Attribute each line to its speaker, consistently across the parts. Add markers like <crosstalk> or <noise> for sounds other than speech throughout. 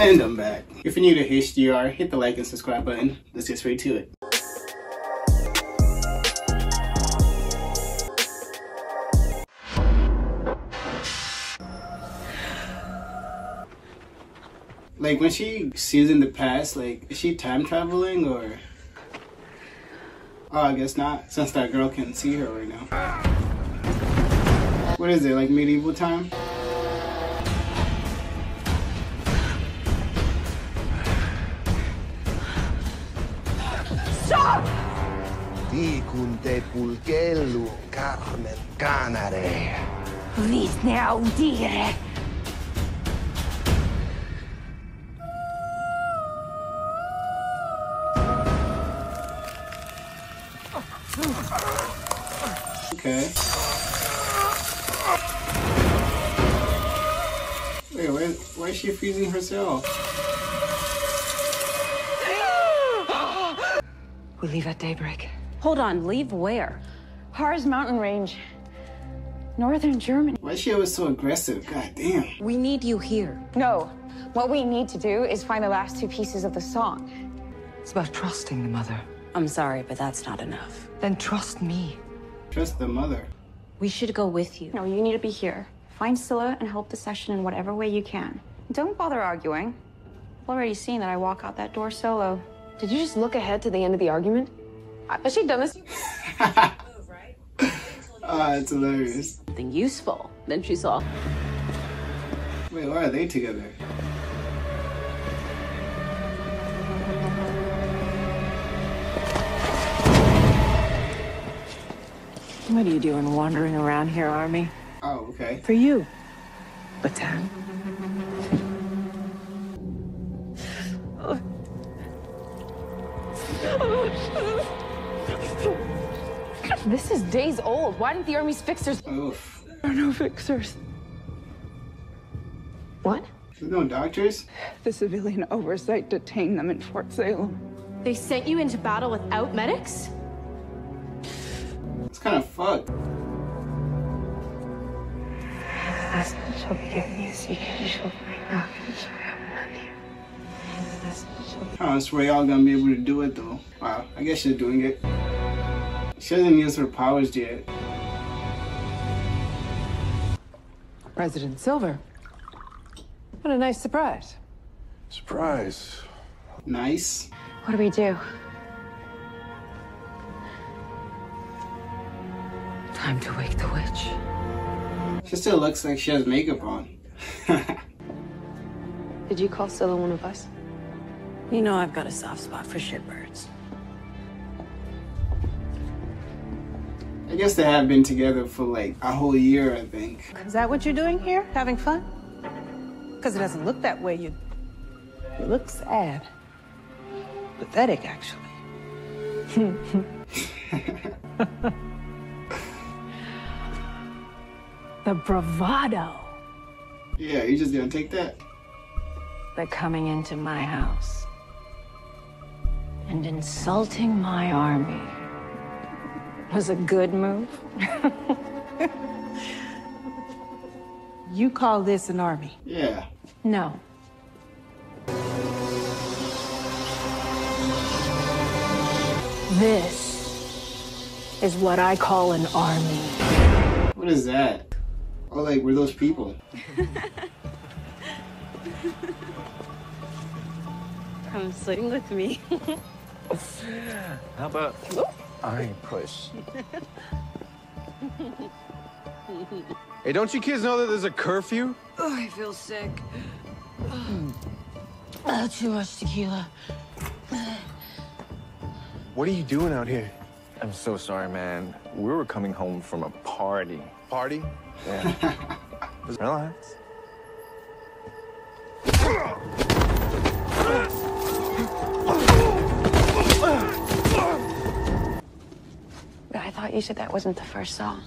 Speaker 1: And I'm back. If you're new to HDR, hit the like and subscribe button. Let's get straight to it. Like when she sees in the past, like is she time traveling or? Oh, I guess not, since that girl can't see her right now. What is it, like medieval time?
Speaker 2: Di kun Carmen Canare.
Speaker 3: Visne audire.
Speaker 1: Okay. Wait, why, why is she freezing herself?
Speaker 4: We leave at daybreak.
Speaker 5: Hold on, leave where?
Speaker 6: Harz mountain range. Northern Germany.
Speaker 1: Why is she always so aggressive? God damn.
Speaker 5: We need you here.
Speaker 6: No. What we need to do is find the last two pieces of the song.
Speaker 4: It's about trusting the mother.
Speaker 5: I'm sorry, but that's not enough.
Speaker 4: Then trust me.
Speaker 1: Trust the mother.
Speaker 5: We should go with you.
Speaker 6: No, you need to be here. Find Scylla and help the session in whatever way you can. Don't bother arguing. I've already seen that I walk out that door solo.
Speaker 7: Did you just look ahead to the end of the argument? Has she done this? <laughs>
Speaker 1: Ah, it's hilarious.
Speaker 5: Something useful. Then she saw.
Speaker 1: Wait, why are they together?
Speaker 4: What are you doing wandering around here, Army?
Speaker 1: Oh, okay.
Speaker 4: For you. Batan.
Speaker 7: This is days old. Why didn't the army's fixers?
Speaker 1: Oof.
Speaker 4: There are no fixers.
Speaker 7: What?
Speaker 1: There's no doctors?
Speaker 8: The civilian oversight detained them in Fort Salem.
Speaker 7: They sent you into battle without medics?
Speaker 1: It's kind of fucked. Oh, that's where y'all gonna be able to do it though. Wow, I guess she's doing it. She hasn't used her powers yet.
Speaker 4: President Silver. What a nice surprise.
Speaker 2: Surprise.
Speaker 1: Nice.
Speaker 6: What do we do?
Speaker 4: Time to wake the witch.
Speaker 1: She still looks like she has makeup on. <laughs>
Speaker 7: Did you call Scylla one of us?
Speaker 5: You know I've got a soft spot for shitbirds.
Speaker 1: Guess they have been together for like a whole year, I think.
Speaker 9: Is that what you're doing here? Having fun? Because it doesn't look that way. You, you look sad. Pathetic, actually. <laughs>
Speaker 3: The bravado.
Speaker 1: Yeah, you just gonna take that?
Speaker 5: They're coming into my house and insulting my army was a good move.
Speaker 9: You call this an army?
Speaker 1: Yeah.
Speaker 5: No.
Speaker 3: This is what I call an army.
Speaker 1: What is that? Oh, like, were those people? <laughs>
Speaker 5: Come swing with me. <laughs>
Speaker 2: How about I push? <laughs> hey, don't you kids know that there's a curfew?
Speaker 4: Oh, I feel sick. Oh, <sighs> too much tequila.
Speaker 2: What are you doing out here?
Speaker 10: I'm so sorry, man. We were coming home from a party.
Speaker 2: Party?
Speaker 10: Yeah. <laughs> Relax.
Speaker 6: You said that wasn't the first song.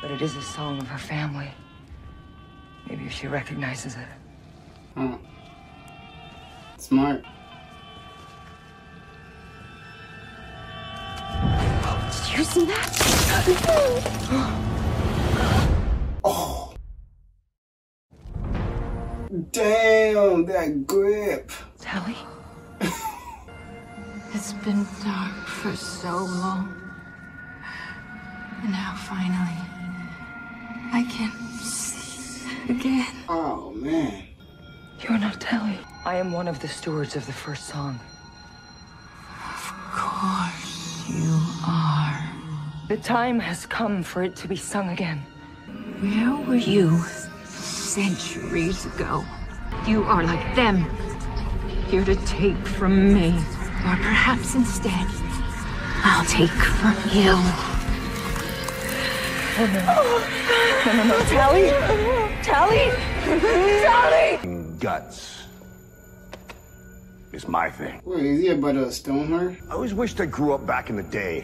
Speaker 4: But it is a song of her family. Maybe if she recognizes it.
Speaker 1: Huh. Smart.
Speaker 6: Did you see that? oh.
Speaker 1: Damn, that grip.
Speaker 4: Tally? <laughs>
Speaker 5: It's been dark for so long. And now finally, I can see again.
Speaker 1: Oh, man.
Speaker 4: You're not Tally. I am one of the stewards of the first song.
Speaker 5: Of course you are.
Speaker 4: The time has come for it to be sung again.
Speaker 5: Where were you centuries ago? You are like them, here to take from me. Or perhaps instead, I'll take from you.
Speaker 4: Oh no. No, no, no. Tally! Tally! Tally!
Speaker 11: Guts is my thing.
Speaker 1: Wait, is he about to stone her?
Speaker 11: I always wished I grew up back in the day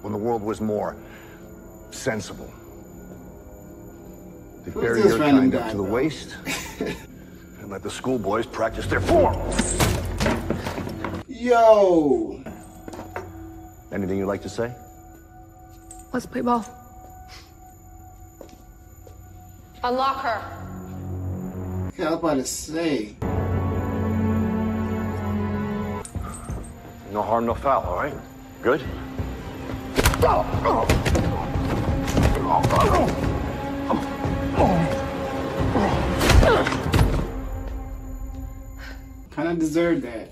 Speaker 11: when the world was more sensible. They
Speaker 1: Who's
Speaker 11: bury
Speaker 1: this
Speaker 11: your
Speaker 1: random
Speaker 11: kind up to the waist <laughs> and let the schoolboys practice their form.
Speaker 1: Yo!
Speaker 11: Anything you'd like to say?
Speaker 7: Let's play ball. Unlock her.
Speaker 1: Yeah, I was about to say.
Speaker 11: No harm, no foul, all right? Good?
Speaker 1: Kind of deserved that.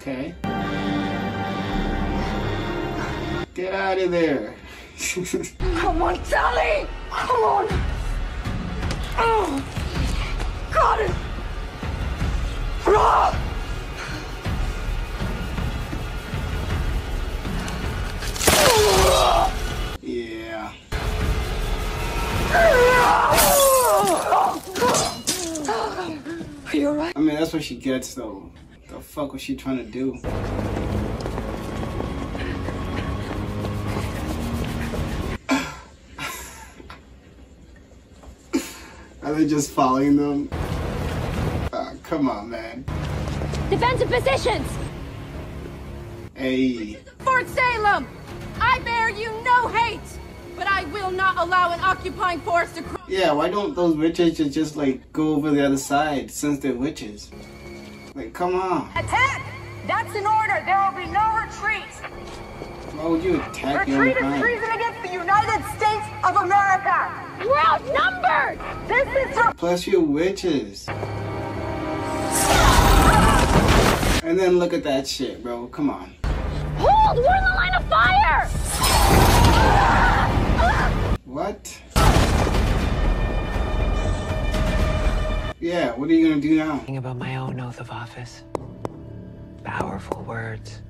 Speaker 1: Okay. Get out of there. <laughs>
Speaker 4: Come on, Tally! Come on! Oh! Got it! Ah!
Speaker 1: yeah.
Speaker 4: Are you alright?
Speaker 1: I mean, that's what she gets, though. The fuck was she trying to do? <laughs> Are they just following them? Ah, come on, man.
Speaker 7: Defensive positions!
Speaker 1: Hey.
Speaker 12: Fort Salem! I bear you no hate, but I will not allow an occupying force to cross.
Speaker 1: Yeah, why don't those witches just, just like go over the other side since they're witches? Like, come on.
Speaker 12: Attack! That's an order. There will be no retreat.
Speaker 1: Why would you attack your
Speaker 12: Retreat is treason against the United States of America.
Speaker 7: We're outnumbered!
Speaker 12: This is your
Speaker 1: Plus, you're witches. And then look at that shit, bro. Come on.
Speaker 7: Hold! We're in the line of fire!
Speaker 1: What? Yeah, what are you gonna do now?
Speaker 13: Thinking about my own oath of office. Powerful words.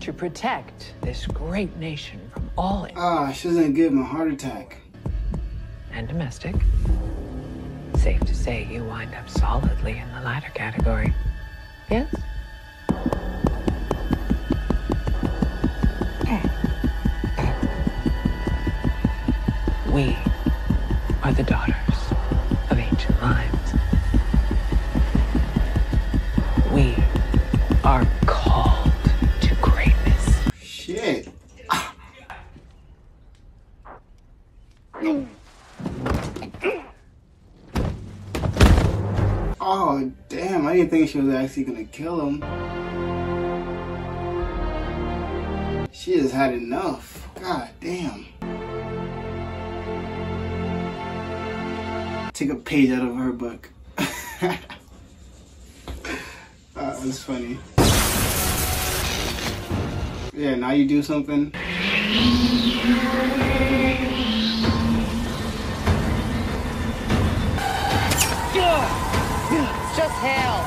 Speaker 13: To protect this great nation from all
Speaker 1: Ah, she's gonna give him a heart attack.
Speaker 13: and domestic. Safe to say you wind up solidly in the latter category. Yes?
Speaker 1: Didn't think she was actually gonna kill him. She has had enough. God damn. Take a page out of her book. <laughs> Uh, that was funny. Yeah, now you do something.
Speaker 14: It's just hell.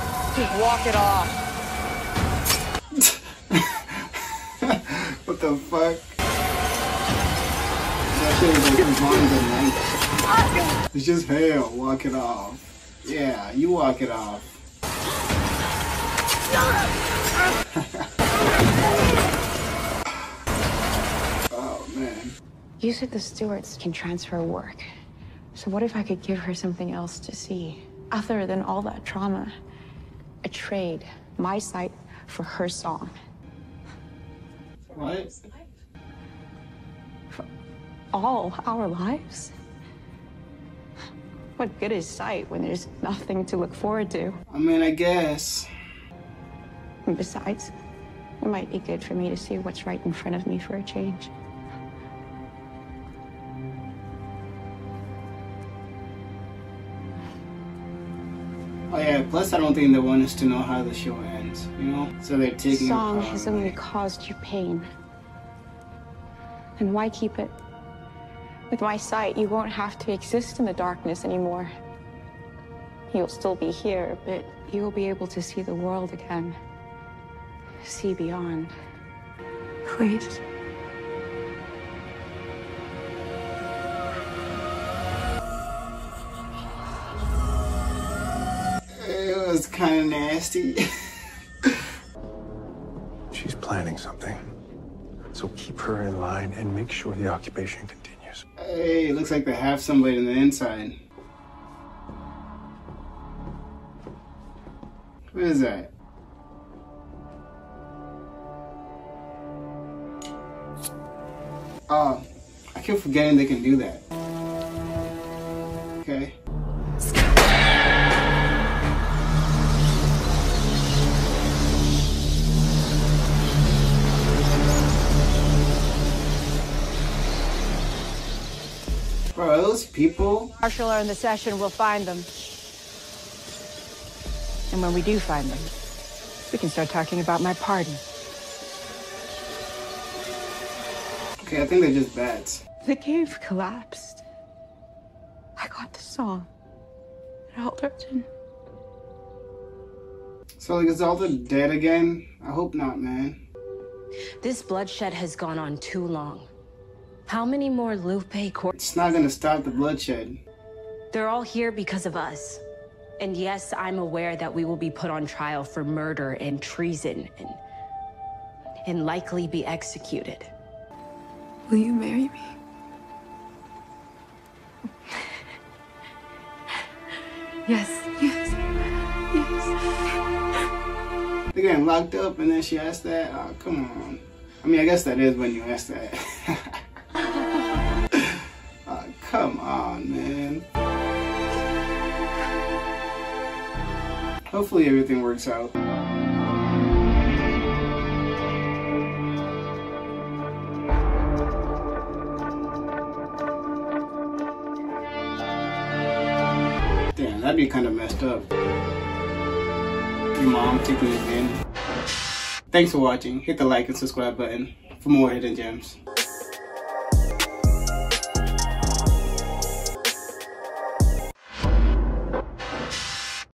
Speaker 14: Walk it off.
Speaker 1: What the fuck? That shit was like Vaughn the It's just hell. Walk it off. Yeah, you walk it off. <laughs> oh man.
Speaker 6: You said the stewards can transfer work. So what if I could give her something else to see? Other than all that trauma. A trade. My sight for her song.
Speaker 1: What?
Speaker 6: For all our lives? What good is sight when there's nothing to look forward to?
Speaker 1: I mean, I guess.
Speaker 6: And besides, it might be good for me to see what's right in front of me for a change.
Speaker 1: Oh yeah, plus I don't think they want us to know how the show ends, you know? So they're taking
Speaker 6: song
Speaker 1: it
Speaker 6: has only caused you pain. And why keep it? With my sight, you won't have to exist in the darkness anymore. You'll still be here, but you will be able to see the world again. See beyond. Please.
Speaker 1: Was kind of nasty. <laughs>
Speaker 2: She's planning something. So keep her in line and make sure the occupation continues.
Speaker 1: hey, it looks like they have somebody on the inside. What is that? Oh, I keep forgetting they can do that. Okay. Bro, are those people?
Speaker 15: Marshall are in the session, we'll find them. And when we do find them, we can start talking about my pardon.
Speaker 1: Okay, I think they're just bats.
Speaker 6: The cave collapsed. I got the song. At Alderton.
Speaker 1: So like, is Zelda dead again? I hope not, man.
Speaker 16: This bloodshed has gone on too long. How many more Lupe court?
Speaker 1: It's not gonna stop the bloodshed.
Speaker 16: They're all here because of us. And yes, I'm aware that we will be put on trial for murder and treason and and likely be executed.
Speaker 6: Will you marry me? yes, yes, yes.
Speaker 1: They're getting locked up and then she asked that? Oh, come on. I mean, I guess that is when you ask that. <laughs> Hopefully everything works out. Damn, that'd be kind of messed up. Your mom taking it in. Thanks for watching. Hit the like and subscribe button for more hidden gems.